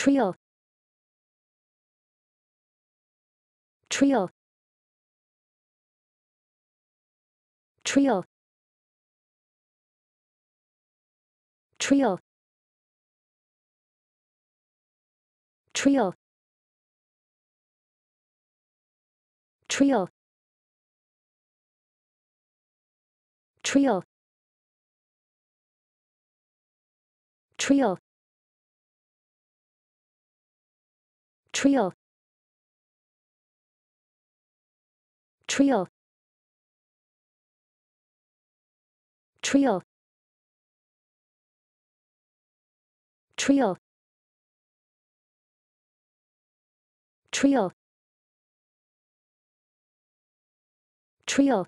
trio. Trio. Trio. Trio. Trio. Trio. Trio. Trio trio trio trio trio trio trio